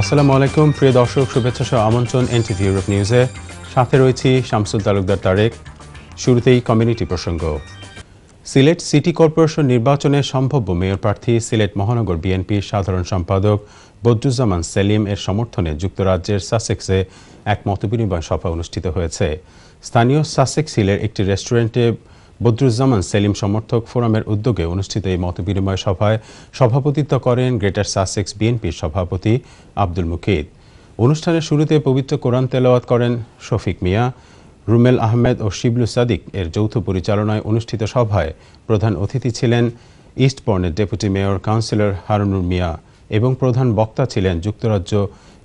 আসসালামু আলাইকুম, প্রিয় দর্শক, শুভেচ্ছা সহ আমন্ত্রণ এনটিভি ইউরোপ নিউজে সাথে রয়েছি শামসুল তালুকদার তারেক। শুরুতেই কমিউনিটি প্রসঙ্গ। সিলেট সিটি কর্পোরেশন নির্বাচনে সম্ভাব্য মেয়র প্রার্থী সিলেট মহানগর বিএনপির সাধারণ সম্পাদক বদরুজ্জামান সেলিম এর সমর্থনে যুক্তরাজ্যের সাসেক্সে এক মতবিনিময় সভা অনুষ্ঠিত হয়েছে। স্থানীয় সাসেক্স হিলের একটি রেস্টুরেন্টে বদরুজ্জামান সেলিম সমর্থক ফোরামের উদ্যোগে অনুষ্ঠিত এই মতবিনিময় সভায় সভাপতিত্ব করেন গ্রেটার সাসেক্স বিএনপির সভাপতি আব্দুল মুকিদ অনুষ্ঠানের শুরুতে পবিত্র কোরআন তেলাওয়াত করেন শফিক মিয়া। রুমেল আহমেদ ও শিবলু সাদিক এর যৌথ পরিচালনায় অনুষ্ঠিত সভায় প্রধান অতিথি ছিলেন ইস্টবর্নের deputy mayor councillor Harunur Miah এবং প্রধান বক্তা ছিলেন যুক্তরাজ্য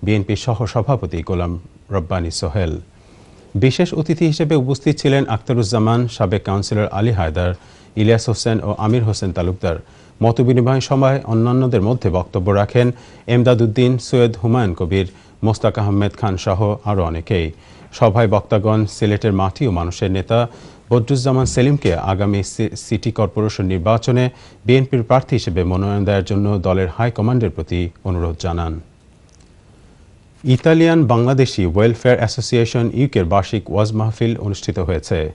বিএনপির সহ সভাপতি গোলাম রব্বানী সোহেল। বিশেষ অতিথি হিসেবে উপস্থিত ছিলেন আখতারুজ্জামান, সাবেক কাউন্সিলর আলী হায়দার, ইলিয়াস হোসেন ও আমির হোসেন তালুকদার। মতবিনিময় সভায় অন্যান্যদের মধ্যে বক্তব্য রাখেন এমদাদুদ্দিন, সৈয়দ হুমায়ুন কবির, মোস্তাক আহমেদ খান সহ আরও অনেকেই। সভায় বক্তাগণ, সিলেটের মাটি ও মানুষের নেতা বদরুজ্জামান সেলিমকে আগামী সিটি কর্পোরেশন নির্বাচনে বিএনপির প্রার্থী হিসেবে মনোনয়ন দেওয়ার জন্য দলের হাইকমান্ডের প্রতি অনুরোধ জানান। ইতালিয়ান বাংলাদেশি ওয়েলফেয়ার অ্যাসোসিয়েশন ইউকের বার্ষিক ওয়াজ মাহফিল অনুষ্ঠিত হয়েছে।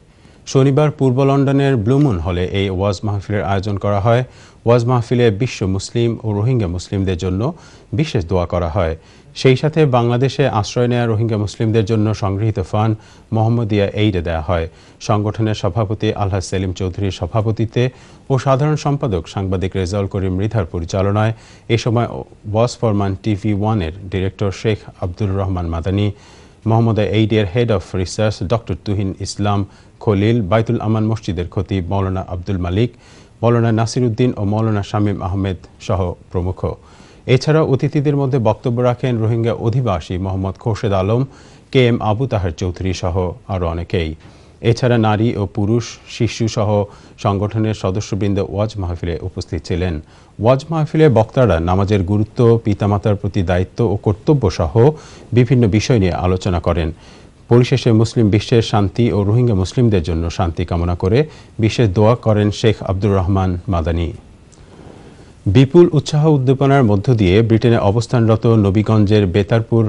শনিবার পূর্ব লন্ডনের ব্লুমুন হলে এই ওয়াজ মাহফিলের আয়োজন করা হয়। ওয়াজ মাহফিলে বিশ্ব মুসলিম ও রোহিঙ্গা মুসলিমদের জন্য বিশেষ দোয়া করা হয়। সেই সাথে বাংলাদেশে আশ্রয় নেয়া রোহিঙ্গা মুসলিমদের জন্য সংগৃহীত ফান্ড মোহাম্মদিয়া এইডে দেওয়া হয়। সংগঠনের সভাপতি আলহাজ সেলিম চৌধুরীর সভাপতিত্বে ও সাধারণ সম্পাদক সাংবাদিক রেজাউল করিম মৃধার পরিচালনায় এ সময় ওয়াজ ফরমান টিভি ওয়ানের ডিরেক্টর শেখ আব্দুর রহমান মাদানী, মোহাম্মদা এইডের head of research doctor Tuhin Islam Khalil, Baitul Aman মসজিদের খতিব মৌলানা আব্দুল মালিক, মৌলানা নাসির উদ্দিন ও মৌলানা শামীম আহমেদ সহ প্রমুখ। এছাড়া অতিথিদের মধ্যে বক্তব্য রাখেন রোহিঙ্গা অধিবাসী মোহাম্মদ খোরশেদ আলম কে এম আবু তাহার চৌধুরী সহ আরও অনেকেই। এছাড়া নারী ও পুরুষ শিশু সহ সংগঠনের সদস্যবৃন্দ ওয়াজ মাহফিলে উপস্থিত ছিলেন। ওয়াজ মাহফিলে বক্তারা নামাজের গুরুত্ব, পিতামাতার প্রতি দায়িত্ব ও কর্তব্য সহ বিভিন্ন বিষয় নিয়ে আলোচনা করেন। পরিশেষে মুসলিম বিশ্বের শান্তি ও রোহিঙ্গা মুসলিমদের জন্য শান্তি কামনা করে বিশেষ দোয়া করেন শেখ আব্দুর রহমান মাদানী। বিপুল উৎসাহ উদ্দীপনার মধ্য দিয়ে ব্রিটেনে অবস্থানরত নবীগঞ্জের বেতারপুর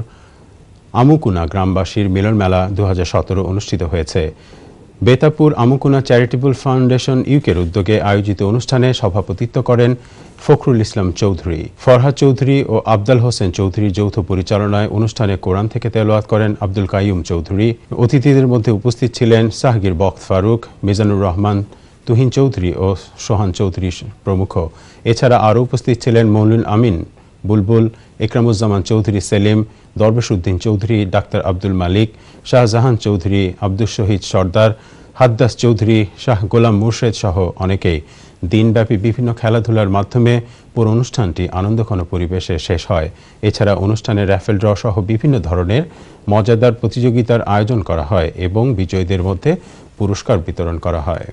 আমুকুনা গ্রামবাসীর মিলন মেলা দু অনুষ্ঠিত হয়েছে। বেতাপুর আমুকুনা চ্যারিটেবল ফাউন্ডেশন ইউকের উদ্যোগে আয়োজিত অনুষ্ঠানে সভাপতিত্ব করেন ফখরুল ইসলাম চৌধুরী। ফরহাদ চৌধুরী ও আবদাল হোসেন চৌধুরীর যৌথ পরিচালনায় অনুষ্ঠানে কোরআন থেকে তেলোয়াত করেন আব্দুল কাইয়ুম চৌধুরী। অতিথিদের মধ্যে উপস্থিত ছিলেন শাহগীর বক্ত ফারুক, মিজানুর রহমান তুহিন চৌধুরী ও সোহান চৌধুরী প্রমুখ। এছাড়া আরও উপস্থিত ছিলেন মৌলুন আমিন, বুলবুল একরামুজ্জামান চৌধুরী, সেলিম দরবেশ উদ্দিন চৌধুরী, ডাক্তার আব্দুল মালিক, শাহজাহান চৌধুরী আব্দুল শহীদ সর্দার, হাদ্দাস চৌধুরী, শাহ গোলাম মুর্শেদ সহ অনেকেই। দিনব্যাপী বিভিন্ন খেলাধুলার মাধ্যমে পুরো অনুষ্ঠানটি আনন্দঘন পরিবেশে শেষ হয়। এছাড়া অনুষ্ঠানে র্যাফেল ড্র সহ বিভিন্ন ধরনের মজাদার প্রতিযোগিতার আয়োজন করা হয় এবং বিজয়ীদের মধ্যে পুরস্কার বিতরণ করা হয়।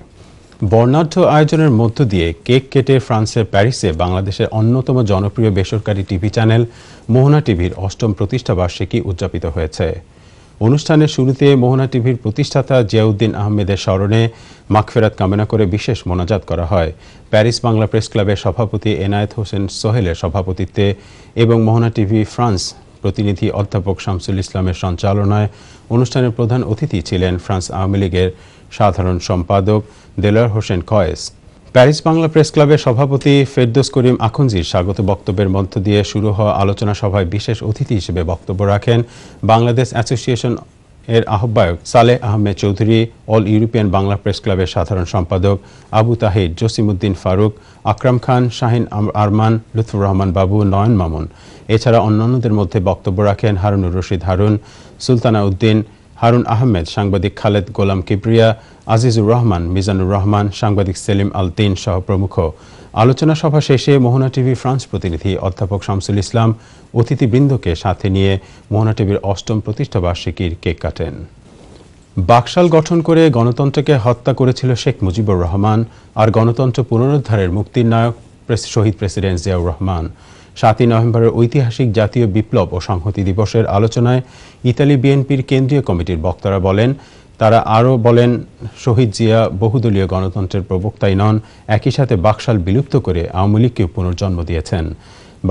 বর্ণাঢ্য আয়োজনের মধ্য দিয়ে কেক কেটে ফ্রান্সের প্যারিসে বাংলাদেশের অন্যতম জনপ্রিয় বেসরকারি টিভি চ্যানেল মোহনা টিভির অষ্টম প্রতিষ্ঠা বার্ষিকী উদযাপিত হয়েছে। অনুষ্ঠানের শুরুতে মোহনা টিভির প্রতিষ্ঠাতা জিয়াউদ্দিন আহমেদের স্মরণে মাগফেরাত কামনা করে বিশেষ মোনাজাত করা হয়। প্যারিস বাংলা প্রেস ক্লাবের সভাপতি এনায়েত হোসেন সোহেলের সভাপতিত্বে এবং মোহনা টিভি ফ্রান্স প্রতিনিধি অধ্যাপক শামসুল ইসলামের সঞ্চালনায় অনুষ্ঠানের প্রধান অতিথি ছিলেন ফ্রান্স আওয়ামী লীগের সাধারণ সম্পাদক দেলার হোসেন কয়েস। প্যারিস বাংলা প্রেস ক্লাবের সভাপতি ফেরদোস করিম আখুনজির স্বাগত বক্তব্যের মধ্য দিয়ে শুরু হওয়া আলোচনা সভায় বিশেষ অতিথি হিসেবে বক্তব্য রাখেন বাংলাদেশ অ্যাসোসিয়েশন এর আহ্বায়ক Saleh Ahmed Chowdhury, all European Bangla press ক্লাবের সাধারণ সম্পাদক আবু তাহিদ জসিমুদ্দিন ফারুক, আকরাম খান, শাহিন আরমান, লুৎফুর রহমান বাবু, নয়ন মামুন। এছাড়া অন্যান্যদের মধ্যে বক্তব্য রাখেন হারুনুর রশিদ হারুন, সুলতানা উদ্দিন, হারুন আহমেদ, সাংবাদিক খালেদ গোলাম কিবরিয়া আজিজুর রহমান, মিজানুর রহমান, সাংবাদিক সেলিম আলতিন সহ প্রমুখ। আলোচনা সভা শেষে মোহনা টিভি ফ্রান্স প্রতিনিধি অধ্যাপক শামসুল ইসলাম অতিথিবৃন্দকে সাথে নিয়ে মোহনা টিভির অষ্টম প্রতিষ্ঠা বার্ষিকীর কেক কাটেন। বাকশাল গঠন করে গণতন্ত্রকে হত্যা করেছিল শেখ মুজিবুর রহমান আর গণতন্ত্র পুনরুদ্ধারের মুক্তির নায়ক শহীদ প্রেসিডেন্ট জিয়াউর রহমান। সাতই নভেম্বরের ঐতিহাসিক জাতীয় বিপ্লব ও সংহতি দিবসের আলোচনায় ইতালি বিএনপির কেন্দ্রীয় কমিটির বক্তারা বলেন তারা আরও বলেন, শহীদ জিয়া বহুদলীয় গণতন্ত্রের প্রবক্তাই নন, একই সাথে বাকশাল বিলুপ্ত করে আওয়ামী লীগকে পুনর্জন্ম দিয়েছেন।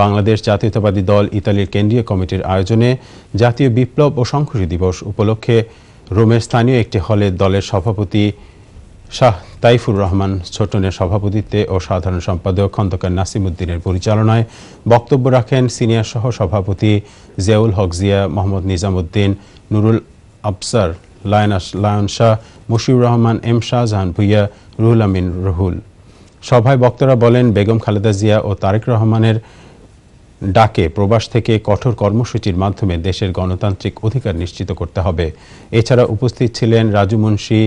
বাংলাদেশ জাতীয়তাবাদী দল ইতালির কেন্দ্রীয় কমিটির আয়োজনে জাতীয় বিপ্লব ও সংহতি দিবস উপলক্ষে রোমের স্থানীয় একটি হলে দলের সভাপতি শাহ তাইফুর রহমান ছোটনের সভাপতিত্বে ও সাধারণ সম্পাদক খন্দকার নাসিমুদ্দিনের পরিচালনায় বক্তব্য রাখেন সিনিয়র সহ সভাপতি জিয়াউল হক জিয়া, মোহাম্মদ নিজামুদ্দিন, নুরুল আফসার লায়ন শাহ মুশিউর রহমান এম শাহজাহান ভুইয়া রুহুল আমিন, রুহুল। সভায় বক্তারা বলেন, বেগম খালেদা জিয়া ও তারেক রহমানের ডাকে প্রবাস থেকে কঠোর কর্মসূচির মাধ্যমে দেশের গণতান্ত্রিক অধিকার নিশ্চিত করতে হবে। এছাড়া উপস্থিত ছিলেন রাজু মুন্সি,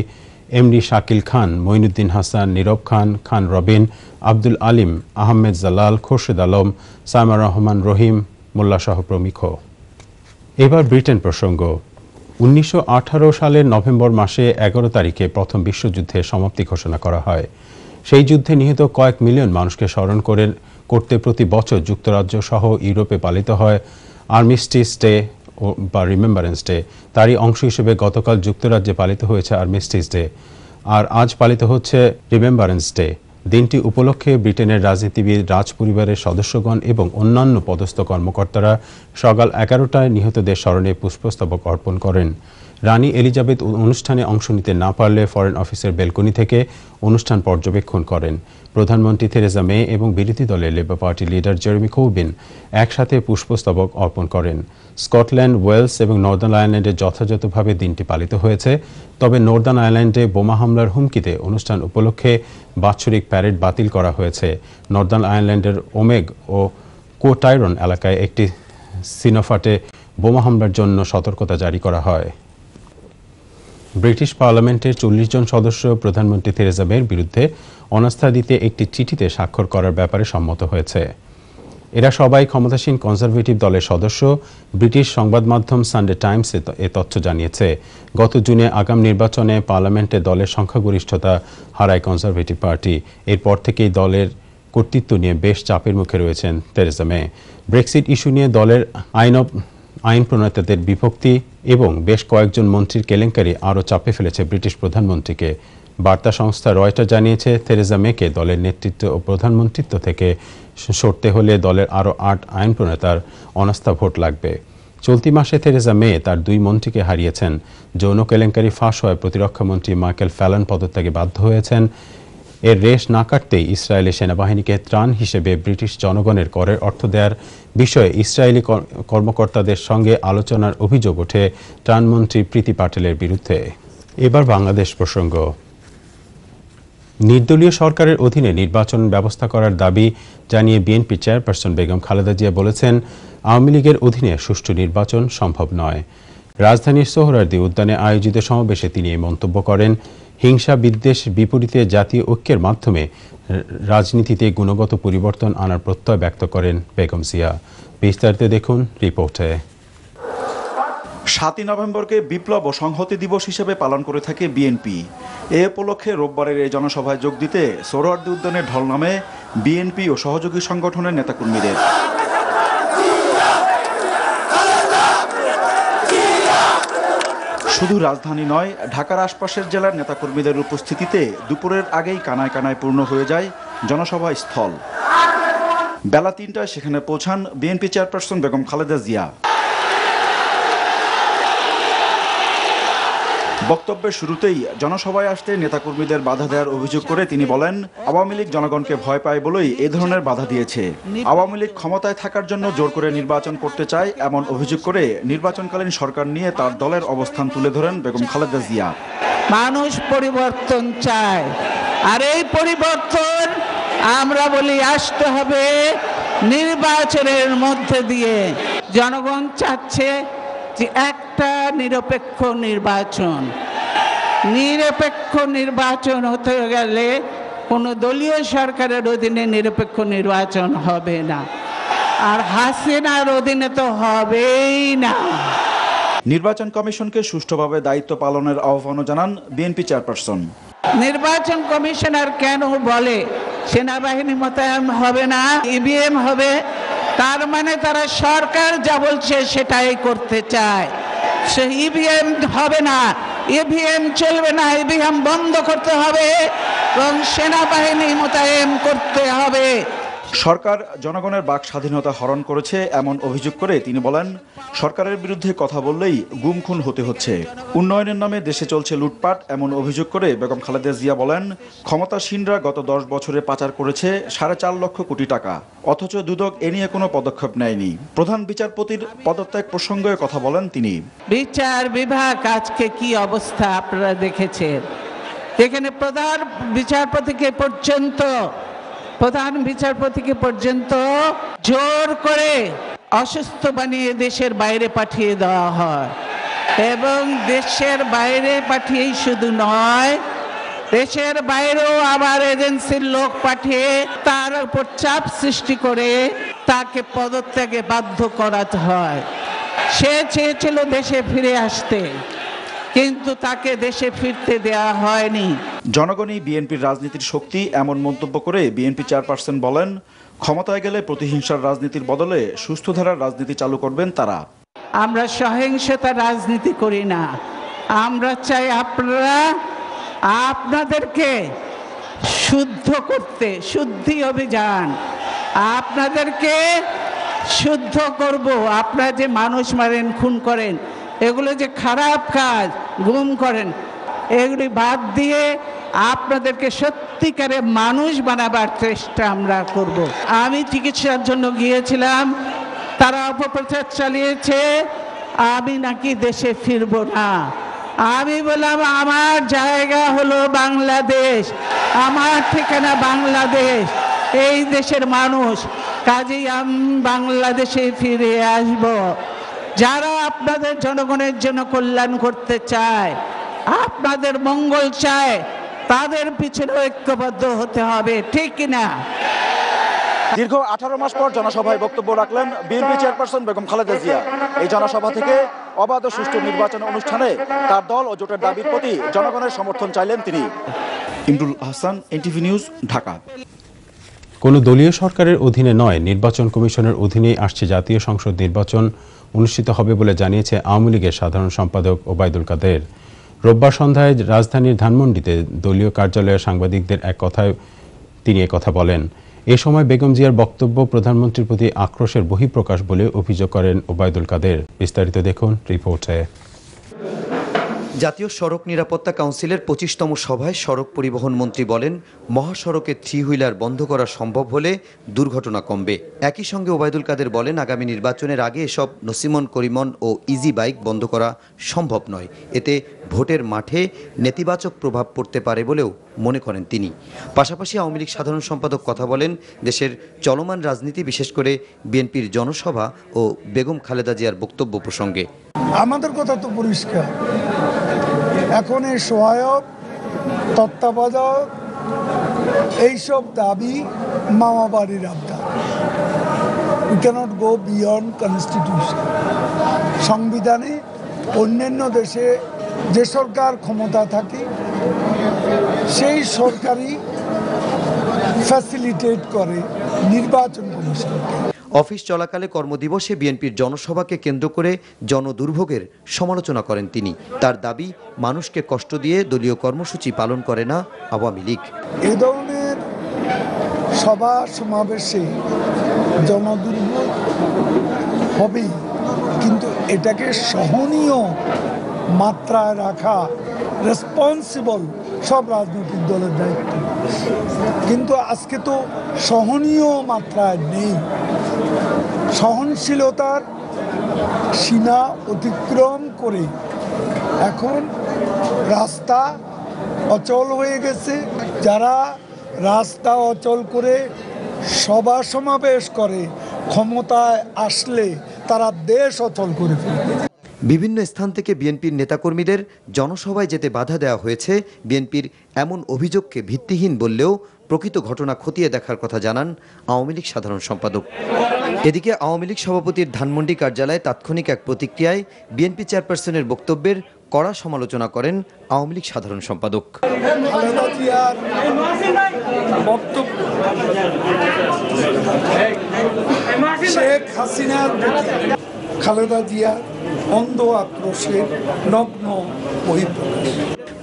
এমডি শাকিল খান মঈনুদ্দিন হাসান, নীরব খান খান রবিন, আব্দুল আলিম, আহমেদ জালাল, খোরশেদ আলম সাইমা রহমান রহিম, মোল্লাসহ প্রমুখ। এবার ব্রিটেন প্রসঙ্গ। উনিশশো আঠারো সালের নভেম্বর মাসে এগারো তারিখে প্রথম বিশ্বযুদ্ধের সমাপ্তি ঘোষণা করা হয়। সেই যুদ্ধে নিহত কয়েক মিলিয়ন মানুষকে স্মরণ করে করতে প্রতি বছর যুক্তরাজ্য সহ ইউরোপে পালিত হয়। আর্মিস্টিস ডে বা রিমেম্বারেন্স ডে তারই অংশ হিসেবে গতকাল যুক্তরাজ্যে পালিত হয়েছে আর্মিস্টিস ডে। আর আজ পালিত হচ্ছে রিমেম্বারেন্স ডে। দিনটি উপলক্ষে ব্রিটেনের রাজনীতিবিদ রাজ পরিবারের সদস্যগণ এবং অন্যান্য পদস্থ কর্মকর্তারা সকাল এগারোটায় নিহতদের স্মরণে পুষ্পস্তবক অর্পণ করেন। রানী এলিজাবেথ অনুষ্ঠানে অংশ নিতে না পারলে ফরেন অফিসের বেলকনি থেকে অনুষ্ঠান পর্যবেক্ষণ করেন। প্রধানমন্ত্রী থেরেজা মে এবং বিরোধী দলের Labour Party leader Jeremy Corbyn একসাথে পুষ্পস্তবক অর্পণ করেন। স্কটল্যান্ড, ওয়েলস এবং নর্দার্ন আয়ারল্যান্ডে যথাযথভাবে দিনটি পালিত হয়েছে। তবে নর্দার্ন আয়ারল্যান্ডে বোমা হামলার হুমকিতে অনুষ্ঠান উপলক্ষে বাৎসরিক প্যারেড বাতিল করা হয়েছে। নর্দার্ন আয়ারল্যান্ডের ওমেগ ও কোটাইরন এলাকায় একটি সিনোফাটে বোমা হামলার জন্য সতর্কতা জারি করা হয়। ব্রিটিশ পার্লামেন্টের চল্লিশ জন সদস্য প্রধানমন্ত্রী থেরেজা মের বিরুদ্ধে অনাস্থা দিতে একটি চিঠিতে স্বাক্ষর করার ব্যাপারে সম্মত হয়েছে। এরা সবাই ক্ষমতাসীন কনজারভেটিভ দলের সদস্য। ব্রিটিশ সংবাদ মাধ্যম সানডে টাইমস এ তথ্য জানিয়েছে, গত জুনে আগাম নির্বাচনে পার্লামেন্টে দলের সংখ্যাগরিষ্ঠতা হারায় কনজারভেটিভ পার্টি। এরপর থেকেই দলের কর্তৃত্ব নিয়ে বেশ চাপের মুখে রয়েছেন তেরেজা মে। ব্রেক্সিট ইস্যু নিয়ে দলের আইন আইন প্রণেতাদের বিভক্তি এবং বেশ কয়েকজন মন্ত্রীর কেলেঙ্কারি আরও চাপে ফেলেছে ব্রিটিশ প্রধানমন্ত্রীকে। বার্তা সংস্থা রয়টার জানিয়েছে থেরেজা মেকে দলের নেতৃত্ব ও প্রধানমন্ত্রিত্ব থেকে সরতে হলে দলের আরও আট আইন প্রণেতার অনাস্থা ভোট লাগবে। চলতি মাসে থেরেজা মে তার দুই মন্ত্রীকে হারিয়েছেন। যৌন কেলেঙ্কারি ফাঁস হয় প্রতিরক্ষামন্ত্রী মাইকেল ফ্যালন পদত্যাগে বাধ্য হয়েছেন। এর রেশ না কাটতেই ইসরায়েলি সেনাবাহিনীকে ত্রাণ হিসেবে ব্রিটিশ জনগণের করের অর্থ দেওয়ার বিষয়ে ইসরায়েলি কর্মকর্তাদের সঙ্গে আলোচনার অভিযোগ ওঠে ত্রাণমন্ত্রী প্রীতি পাটেলের বিরুদ্ধে। এবার বাংলাদেশ প্রসঙ্গ। নির্দলীয় সরকারের অধীনে নির্বাচন ব্যবস্থা করার দাবি জানিয়ে বিএনপি চেয়ারপারসন বেগম খালেদা জিয়া বলেছেন, আওয়ামী লীগের অধীনে সুষ্ঠু নির্বাচন সম্ভব নয়। রাজধানীর সোহরার্দি উদ্যানে আয়োজিত সমাবেশে তিনি এই মন্তব্য করেন। হিংসা বিদ্বেষ বিপরীতে জাতীয় ঐক্যের মাধ্যমে রাজনীতিতে গুণগত পরিবর্তন আনার প্রত্যয় ব্যক্ত করেন বেগম জিয়া। বিস্তারিত দেখুন রিপোর্টে। সাতই নভেম্বরকে বিপ্লব ও সংহতি দিবস হিসেবে পালন করে থাকে বিএনপি। এ উপলক্ষে রোববারের এই জনসভায় যোগ দিতে সোহরার্দি উদ্যানে ঢল নামে বিএনপি ও সহযোগী সংগঠনের নেতাকর্মীদের শুধু রাজধানী নয়, ঢাকার আশপাশের জেলার নেতাকর্মীদের উপস্থিতিতে দুপুরের আগেই কানায় কানায় পূর্ণ হয়ে যায় জনসভা স্থল। বেলা তিনটায় সেখানে পৌঁছান বিএনপি চেয়ারপারসন বেগম খালেদা জিয়া। বক্তব্যের শুরুতেই জনসভায় আসতে নেতাকর্মীদের বাধা দেওয়ার অভিযোগ করে তিনি বলেন, আওয়ামী লীগ জনগণকে ভয় পায় বলেই এ ধরনের বাধা দিয়েছে। আওয়ামী লীগ ক্ষমতায় থাকার জন্য জোর করে নির্বাচন করতে চায় এমন অভিযোগ করে নির্বাচনকালীন সরকার নিয়ে তার দলের অবস্থান তুলে ধরেন বেগম খালেদা জিয়া। মানুষ পরিবর্তন চায়। আর এই পরিবর্তন আমরা বলি, আসতে হবে নির্বাচনের মধ্যে দিয়ে। জনগণ চাচ্ছে যে একটা নিরপেক্ষ নির্বাচন নিরপেক্ষ নির্বাচন হতে গেলে কোনো দলীয় সরকারের অধীনে নিরপেক্ষ নির্বাচন হবে না। আর হাসিনার অধীনে তো হবেই না। নির্বাচন কমিশনকে সুষ্ঠুভাবে দায়িত্ব পালনের আহ্বানও জানান বিএনপি চেয়ারপারসন। নির্বাচন কমিশনার কেন বলে সেনাবাহিনী মোতায়েন হবে না ইভিএম হবে তার মানে তারা সরকার যা বলছে সেটাই করতে চায়। সে ইভিএম হবে না ইভিএম চলবে না ইভিএম বন্ধ করতে হবে এবং সেনাবাহিনী মোতায়েন করতে হবে। সরকার জনগণের বাক স্বাধীনতা হরণ করেছে এমন অভিযোগ করে তিনি বলেন, সরকারের বিরুদ্ধে কথা বললেই গুম খুন হতে হচ্ছে। উন্নয়নের নামে দেশে চলছে লুটপাট এমন অভিযোগ করে বেগম খালেদা জিয়া বলেন, ক্ষমতাসীনরা গত দশ বছরে পাচার করেছে সাড়ে চার লক্ষ কোটি টাকা, অথচ দুদক এ নিয়ে কোনো পদক্ষেপ নেয়নি। প্রধান বিচারপতির পদত্যাগ প্রসঙ্গে কথা বলেন তিনি। বিচার বিভাগ আজকে কি অবস্থা আপনারা দেখেছেন? এখানে প্রধান বিচারপতিকে পর্যন্ত প্রধান বিচারপতিকে পর্যন্ত জোর করে অসুস্থ বানিয়ে দেশের বাইরে পাঠিয়ে দেওয়া হয়। এবং দেশের বাইরে পাঠিয়েই শুধু নয়, দেশের বাইরেও আবার এজেন্সির লোক পাঠিয়ে তার উপর চাপ সৃষ্টি করে তাকে পদত্যাগে বাধ্য করাতে হয়। সে চেয়েছিল দেশে ফিরে আসতে। কিন্তু তাকে দেশে ফিরতে দেয়া হয়নি। জনগণই বিএনপির রাজনীতির শক্তি এমন মন্তব্য করে বিএনপি চেয়ারপারসন বলেন ক্ষমতায় গেলে প্রতিহিংসার রাজনীতির বদলে সুস্থ ধারার রাজনীতি চালু করবেন তারা। আমরা সহিংসতা রাজনীতি করি না। আমরা চাই আপনারা আপনাদেরকে শুদ্ধ করতে শুদ্ধি অভিযান। আপনাদেরকে শুদ্ধ করব। আপনারা যে মানুষ মারেন খুন করেন এগুলো যে খারাপ কাজ গুম করেন। এগুলি বাদ দিয়ে আপনাদেরকে সত্যিকারে মানুষ বানাবার চেষ্টা আমরা করব। আমি চিকিৎসার জন্য গিয়েছিলাম, তারা অপপ্রচার চালিয়েছে, আমি নাকি দেশে ফিরব না। আমি বললাম, আমার জায়গা হলো বাংলাদেশ, আমার ঠিকানা বাংলাদেশ, এই দেশের মানুষ, কাজেই আমি বাংলাদেশে ফিরে আসব। যারা আপনাদের জনগণের জন্য কল্যাণ করতে চায় আপনাদের মঙ্গল চায় তাদের পিছনে ঐক্যবদ্ধ হতে হবে ঠিক কিনা? দীর্ঘ আঠারো মাস পর জনসভায় বক্তব্য রাখলেন বিএনপি চেয়ারপারসন বেগম খালেদা জিয়া। এই জনসভা থেকে অবাধ ও সুষ্ঠু নির্বাচন অনুষ্ঠানে তার দল ও জোটের দাবির প্রতি জনগণের সমর্থন চাইলেন তিনি। Imrul Ahsan NTV news Dhaka. কোনো দলীয় সরকারের অধীনে নয় নির্বাচন কমিশনের অধীনেই আসছে জাতীয় সংসদ নির্বাচন। অনুষ্ঠিত হবে বলে জানিয়েছে আওয়ামী লীগের সাধারণ সম্পাদক ওবায়দুল কাদের। রোববার সন্ধ্যায় রাজধানীর ধানমন্ডিতে দলীয় কার্যালয়ের সাংবাদিকদের এক কথায় তিনি কথা বলেন। এ সময় বেগম জিয়ার বক্তব্য প্রধানমন্ত্রীর প্রতি আক্রোশের বহিঃপ্রকাশ বলে অভিযোগ করেন ওবায়দুল কাদের। বিস্তারিত দেখুন রিপোর্টে। জাতীয় সড়ক নিরাপত্তা কাউন্সিলের পঁচিশতম সভায় সড়ক পরিবহন মন্ত্রী বলেন, মহাসড়কে থ্রি হুইলার বন্ধ করা সম্ভব হলে দুর্ঘটনা কমবে। একই সঙ্গে ওবায়দুল কাদের বলেন, আগামী নির্বাচনের আগে এসব নসিমন, করিমন ও ইজি বাইক বন্ধ করা সম্ভব নয়। এতে ভোটের মাঠে নেতিবাচক প্রভাব পড়তে পারে বলেও মনে করেন তিনি। পাশাপাশি আওয়ামী লীগ সাধারণ সম্পাদক কথা বলেন, দেশের চলমান রাজনীতি, বিশেষ করে বিএনপির জনসভা ও বেগম খালেদা জিয়ার বক্তব্য প্রসঙ্গে। আমাদের কথা তো পরিষ্কার। এখন এই সহায়ক, তত্ত্বাবধায়ক, এইসব দাবি মামা বাড়ির আবদার। We can't go beyond constitution সংবিধানে অন্যান্য দেশে যে সরকার ক্ষমতা থাকে সেই সরকারই ফ্যাসিলিটেট করে নির্বাচন কমিশনকে অফিস চলাকালে কর্মদিবসে বিএনপির জনসভাকে কেন্দ্র করে জনদুর্ভোগের সমালোচনা করেন তিনি। তার দাবি মানুষকে কষ্ট দিয়ে দলীয় কর্মসূচি পালন করে না আওয়ামী লীগ। এ ধরনের সভা সমাবেশে জনদুর্ভোগ হবেই কিন্তু এটাকে সহনীয় মাত্রায় রাখা রেসপন্সিবল সব রাজনৈতিক দলের দায়িত্ব। কিন্তু আজকে তো সহনীয় মাত্রায় নেই। সহনশীলতার সীমা অতিক্রম করে এখন রাস্তা অচল হয়ে গেছে। যারা রাস্তা অচল করে সভা সমাবেশ করে, ক্ষমতায় আসলে তারা দেশ অচল করে ফেলবে। বিভিন্ন স্থান থেকে বিএনপির নেতাকর্মীদের জনসভায় যেতে বাধা দেওয়া হয়েছে। বিএনপির এমন অভিযোগকে ভিত্তিহীন বললেও প্রকৃত ঘটনা খতিয়ে দেখার কথা জানান আওয়ামী লীগ সাধারণ সম্পাদক। এদিকে আওয়ামী লীগ সভাপতির ধানমন্ডি কার্যালয়ে তাৎক্ষণিক এক প্রতিক্রিয়ায় বিএনপি চেয়ারপারসনের বক্তব্যের কড়া সমালোচনা করেন আওয়ামী লীগ সাধারণ সম্পাদক। খালেদা শেখ জিয়ার অন্ধ আক্রোশের নগ্ন বহিঃপ্রকাশ।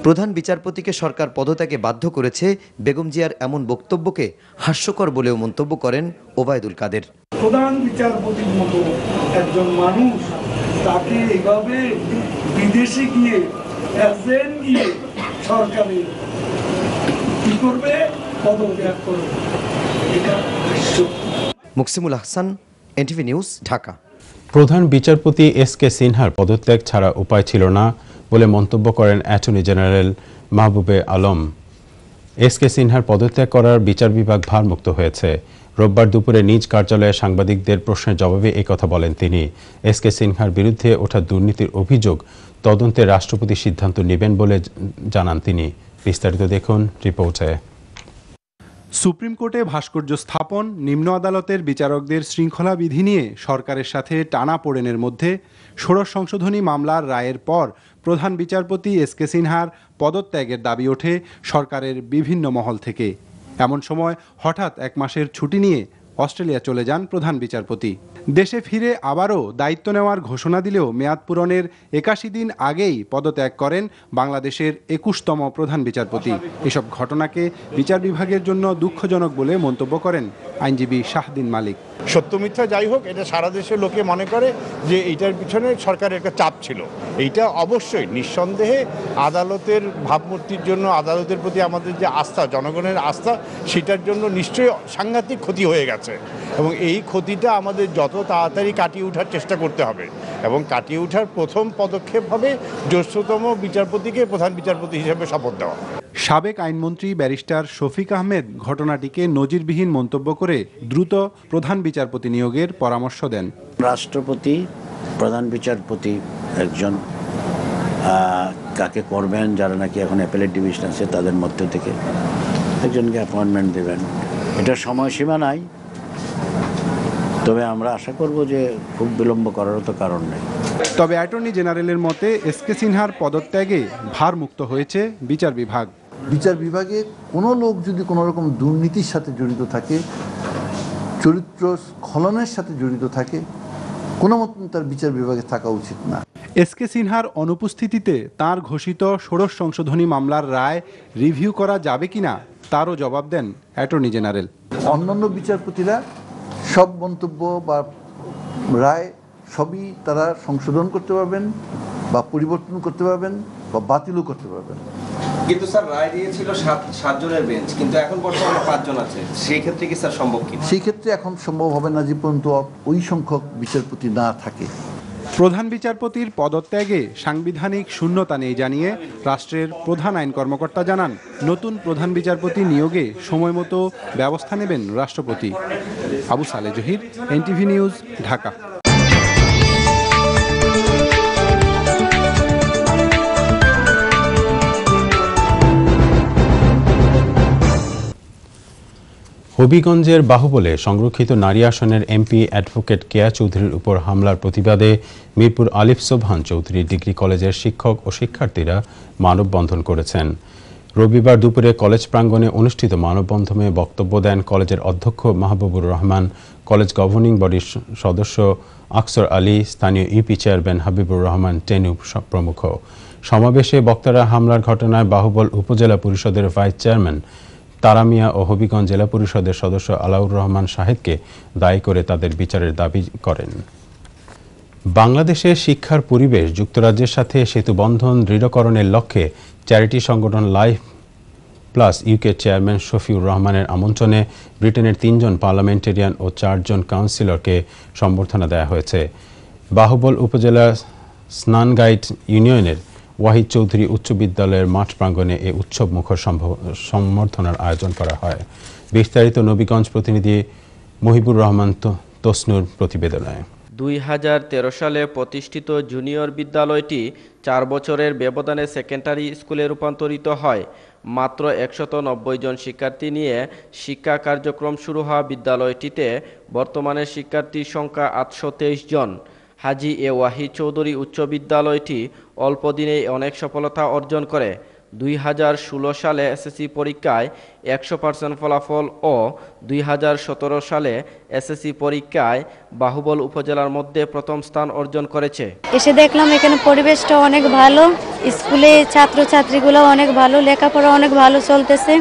প্রধান বিচারপতিকে সরকার পদত্যাগে বাধ্য করেছে বেগম জিয়ার এমন বক্তব্যকে হাস্যকর বলেও মন্তব্য করেন ওবায়দুল কাদের। প্রধান বিচারপতির মতো একজন মানুষ তাকে এভাবে বিদেশে গিয়ে এজেন্ট গিয়ে সরকারে কি করবে? পদত্যাগ করবে। এটা হাস্যকর। Muksimul Ahsan NTV news Dhaka. প্রধান বিচারপতি এস কে সিনহার পদত্যাগ ছাড়া উপায় ছিল না বলে মন্তব্য করেন attorney general Mahbubey Alam. S K সিনহার পদত্যাগ করার বিচার বিভাগ ভারমুক্ত হয়েছে। রোববার দুপুরে নিজ কার্যালয়ে সাংবাদিকদের প্রশ্নের জবাবে কথা বলেন তিনি। এস কে সিনহার বিরুদ্ধে ওঠা দুর্নীতির অভিযোগ তদন্তে রাষ্ট্রপতি সিদ্ধান্ত নেবেন বলে জানান তিনি। বিস্তারিত দেখুন রিপোর্টে। সুপ্রিম কোর্টে ভাস্কর্য স্থাপন, নিম্ন আদালতের বিচারকদের শৃঙ্খলা বিধি নিয়ে সরকারের সাথে টানা পোড়েনের মধ্যে ষোড়শ সংশোধনী মামলার রায়ের পর প্রধান বিচারপতি এস কে সিনহার পদত্যাগের দাবি ওঠে সরকারের বিভিন্ন মহল থেকে। এমন সময় হঠাৎ এক মাসের ছুটি নিয়ে অস্ট্রেলিয়া চলে যান প্রধান বিচারপতি। দেশে ফিরে আবারও দায়িত্ব নেওয়ার ঘোষণা দিলেও মেয়াদ পূরণের একাশি দিন আগেই পদত্যাগ করেন বাংলাদেশের একুশতম প্রধান বিচারপতি। এসব ঘটনাকে বিচার বিভাগের জন্য দুঃখজনক বলে মন্তব্য করেন আইনজীবী শাহদিন মালিক। সত্য মিথ্যা যাই হোক এটা সারা দেশের লোকে মনে করে যে এইটার পিছনে সরকারের একটা চাপ ছিল। এইটা অবশ্যই নিঃসন্দেহে আদালতের ভাবমূর্তির জন্য আদালতের প্রতি আমাদের যে আস্থা জনগণের আস্থা সেটার জন্য নিশ্চয়ই সাংঘাতিক ক্ষতি হয়ে গেছে। এবং এই ক্ষতিটা আমাদের যত তাড়াতাড়ি কাটিয়ে ওঠার চেষ্টা করতে হবে। এবং কাটিয়ে ওঠার প্রথম পদক্ষেপ হবে জ্যেষ্ঠতম বিচারপতিকে প্রধান বিচারপতি হিসেবে শপথ দেওয়া। সাবেক আইনমন্ত্রী ব্যারিস্টার শফিক আহমেদ ঘটনাটিকে নজিরবিহীন মন্তব্য করে দ্রুত প্রধান বিচারপতি নিয়োগের পরামর্শ দেন। রাষ্ট্রপতি প্রধান বিচারপতি একজন কাকে করবেন যারা নাকি এখন অ্যাপেলেট ডিভিশন আছে তাদের মধ্য থেকে একজনকে অ্যাপয়েন্টমেন্ট দেবেন। এটা সময়সীমা নাই। তবে আমরা আশা করব যে খুব বিলম্ব করারও তো কারণ নেই। তবে অ্যাটর্নি জেনারেলের মতে এস কে সিনহার পদত্যাগে ভারমুক্ত হয়েছে বিচার বিভাগ। বিচার বিভাগে কোনো লোক যদি কোনো রকম দুর্নীতির সাথে জড়িত থাকে চরিত্র স্খলনের সাথে জড়িত থাকে কোনো মতন তার বিচার বিভাগে থাকা উচিত না। এস কে সিনহার অনুপস্থিতিতে তার ঘোষিত ষোড়শ সংশোধনী মামলার রায় রিভিউ করা যাবে কিনা তারও জবাব দেন অ্যাটর্নি জেনারেল। অন্যান্য বিচারপতিরা সব মন্তব্য বা রায় সবই তারা সংশোধন করতে পারবেন বা পরিবর্তন করতে পারবেন বা বাতিলও করতে পারবেন। কিন্তু স্যার রায় দিয়েছিল সাত সাতজনের বেঞ্চ কিন্তু এখন বর্তমানে পাঁচজন আছে। সেই ক্ষেত্রে কি স্যার সম্ভব কি সেই ক্ষেত্রে এখন সম্ভব হবে না যে পর্যন্ত ওই সংখ্যক বিচারপতি না থাকে। প্রধান বিচারপতির পদত্যাগে সাংবিধানিক শূন্যতা নেই জানিয়ে রাষ্ট্রের প্রধান আইন কর্মকর্তা জানান নতুন প্রধান বিচারপতি নিয়োগে সময়মতো ব্যবস্থা নেবেন রাষ্ট্রপতি। আবু সালে জহির এনটিভি নিউজ ঢাকা। হবিগঞ্জের বাহুবলে সংরক্ষিত নারী আসনের এমপি অ্যাডভোকেট কেয়া চৌধুরীর উপর হামলার প্রতিবাদে মিরপুর আলিফ সোবহান চৌধুরী ডিগ্রি কলেজের শিক্ষক ও শিক্ষার্থীরা মানববন্ধন করেছেন। রবিবার দুপুরে কলেজ প্রাঙ্গণে অনুষ্ঠিত মানববন্ধনে বক্তব্য দেন কলেজের অধ্যক্ষ মাহবুবুর রহমান, কলেজ গভর্নিং বডির সদস্য আকসর আলী, স্থানীয় ইউপি চেয়ারম্যান হাবিবুর রহমান টেনু প্রমুখ। সমাবেশে বক্তারা হামলার ঘটনায় বাহুবল উপজেলা পরিষদের ভাইস চেয়ারম্যান তারামিয়া ও হবিগঞ্জ জেলা পরিষদের সদস্য আলাউর রহমান শাহেদকে দায়ী করে তাদের বিচারের দাবি করেন। বাংলাদেশে শিক্ষার পরিবেশ যুক্তরাজ্যের সাথে সেতুবন্ধন দৃঢ়করণের লক্ষ্যে চ্যারিটি সংগঠন Life Plus UK chairman Shafiur রহমানের আমন্ত্রণে ব্রিটেনের তিনজন পার্লামেন্টেরিয়ান ও চারজন কাউন্সিলরকে সম্বর্ধনা দেওয়া হয়েছে। বাহুবল উপজেলা স্নানগাইট ইউনিয়নের ওয়াহিদ চৌধুরী উচ্চ বিদ্যালয়ের মাঠ প্রাঙ্গণে এই উৎসব মুখর সম্বর্ধনার আয়োজন করা হয়। বিস্তারিত নবীগঞ্জ প্রতিনিধি মহিবুর রহমান তসনুর প্রতিবেদনে দুই হাজার তেরো সালে প্রতিষ্ঠিত জুনিয়র বিদ্যালয়টি চার বছরের ব্যবধানে সেকেন্ডারি স্কুলে রূপান্তরিত হয়। মাত্র একশত নব্বই জন শিক্ষার্থী নিয়ে শিক্ষা কার্যক্রম শুরু হওয়া বিদ্যালয়টিতে বর্তমানে শিক্ষার্থীর সংখ্যা আটশো তেইশ জন। হাজি এ ওয়াহিদ চৌধুরী উচ্চ বিদ্যালয়টি অল্প দিনেই অনেক সফলতা অর্জন করে। দুই হাজার ষোলো সালে এসএসসি পরীক্ষায় একশো পার্সেন্ট ফলাফল ও দুই হাজার সতেরো সালে এসএসসি পরীক্ষায় বাহুবল উপজেলার মধ্যে প্রথম স্থান অর্জন করেছে। এসে দেখলাম এখানে পরিবেশটা অনেক ভালো স্কুলে ছাত্রছাত্রীগুলো অনেক ভালো লেখাপড়া অনেক ভালো চলতেছে।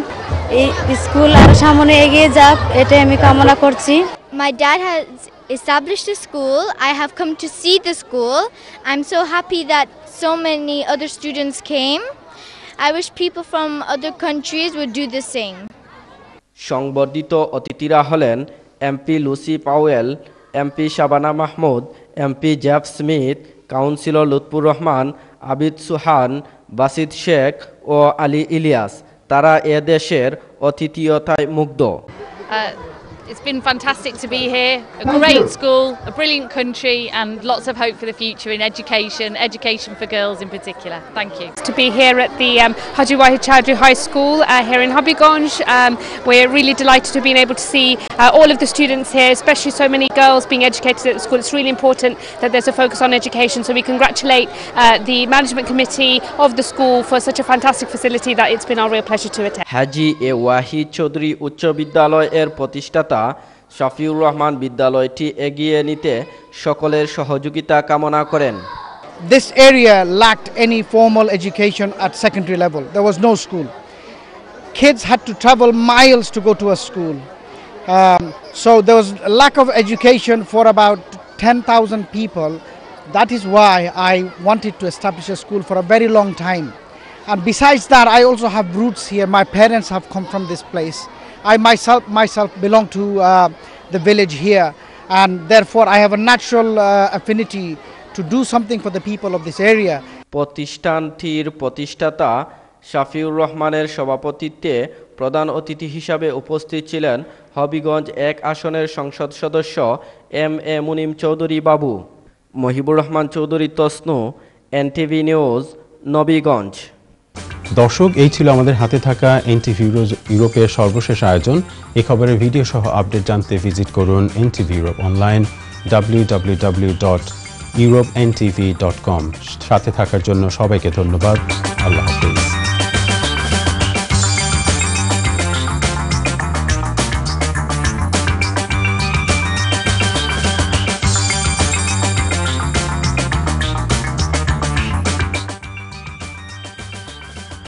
এই স্কুল আরও সামনে এগিয়ে যাক এটাই আমি কামনা করছি। My dad has established a school. I have come to see the school. I'm so happy that so many other students came. I wish people from other countries would do the same. সংবর্ধিত অতিথিরা হলেন MP Lucy Powell MP Shabana Mahmood MP Jab Smith councillor Lutfur Rahman Abid Suhan Basid Sheikh ও আলী ইলিয়াস তারা এ দেশের অতিথিয়তায় মুগ্ধ Uh, it's been fantastic to be here. A great school, a brilliant country, and lots of hope for the future in education, education for girls in particular. Thank you. to be here at the um, Haji Wahid Chowdhury High School uh, here in Hobbygonj. Um, we're really delighted to have been able to see uh, all of the students here, especially so many girls being educated at the school. It's really important that there's a focus on education. So we congratulate uh, the management committee of the school for such a fantastic facility that it's been our real pleasure to attend. হাজি এ ওয়াহিদ চৌধুরী উচ্চ বিদ্যালয় এর প্রতিষ্ঠাতা শফিউর রহমান বিদ্যালয়টি এগিয়ে নিতে সকলের সহযোগিতা কামনা করেন This area lacked any formal education at secondary level. There was no school. Kids had to travel miles to go to a school. Um, so there was a lack of education for about 10,000 people. That is why I wanted to establish a school for a very long time. And besides that, I also have roots here. My parents have come from this place. I myself myself belong to uh, the village here, and therefore I have a natural uh, affinity to do something for the people of this area. প্রতিষ্ঠানটির প্রতিষ্ঠাতা শাফিউর রহমানের সভাপতিত্বে প্রধান অতিথি হিসাবে উপস্থিত ছিলেন হবিগঞ্জ এক আসনের সংসদ সদস্য M A Munim Chowdhury Babu Mohibur Rahman Chowdhury Tasnu NTV news Nabiganj দর্শক, এই ছিল আমাদের হাতে থাকা এনটিভি ইউরোপের সর্বশেষ আয়োজন। এ খবরের ভিডিও সহ আপডেট জানতে ভিজিট করুন NTV Europe online W dot Europe NTV dot com সাথে থাকার জন্য সবাইকে ধন্যবাদ। আল্লাহ হাফিজ।